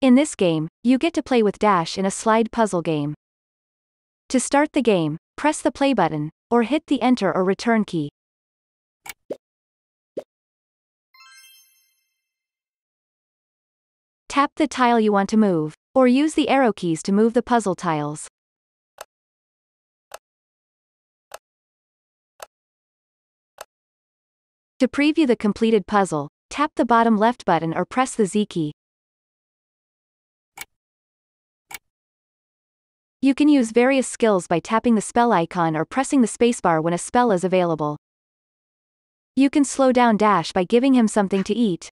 In this game, you get to play with Dash in a slide puzzle game. To start the game, press the play button, or hit the enter or return key. Tap the tile you want to move, or use the arrow keys to move the puzzle tiles. To preview the completed puzzle, tap the bottom left button or press the Z key. You can use various skills by tapping the spell icon or pressing the spacebar when a spell is available. You can slow down Dash by giving him something to eat.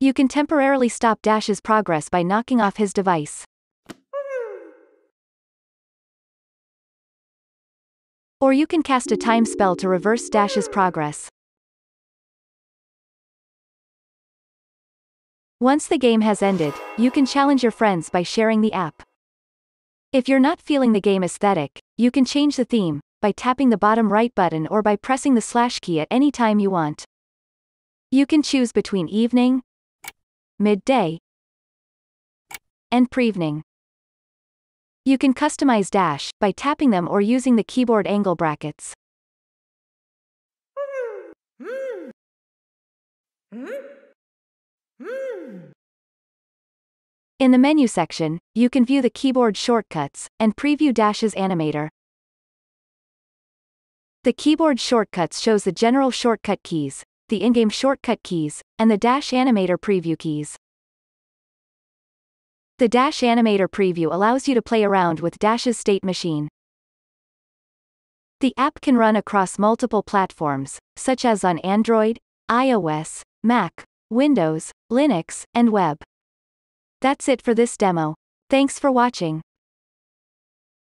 You can temporarily stop Dash's progress by knocking off his device. Or you can cast a time spell to reverse Dash's progress. Once the game has ended, you can challenge your friends by sharing the app. If you're not feeling the game aesthetic, you can change the theme, by tapping the bottom right button or by pressing the slash key at any time you want. You can choose between evening, midday, and prevening. You can customize Dash by tapping them or using the keyboard angle brackets. Hmm. Hmm. Hmm. Hmm. In the menu section, you can view the keyboard shortcuts and preview Dash's animator. The keyboard shortcuts shows the general shortcut keys, the in-game shortcut keys, and the Dash animator preview keys. The Dash Animator preview allows you to play around with Dash's state machine. The app can run across multiple platforms, such as on Android, iOS, Mac, Windows, Linux, and web. That's it for this demo. Thanks for watching.